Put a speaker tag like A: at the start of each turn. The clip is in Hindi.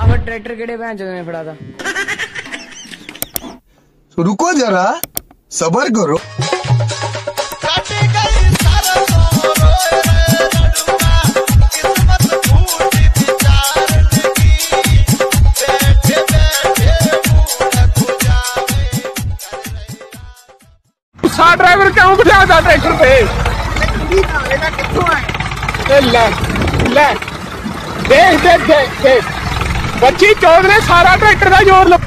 A: अब ट्रैक्टर केड़े बहन फड़ा था। तो
B: रुको जरा सबर करो।
C: सा ड्राइवर क्यों बिठा था ट्रैक्टर पे। ले ले। देख देख देख देख। ਬੱਚੀ ਚੌਗਲੇ ਸਾਰਾ ਟਰੈਕਟਰ ਦਾ ਜ਼ੋਰ ਲੱਗ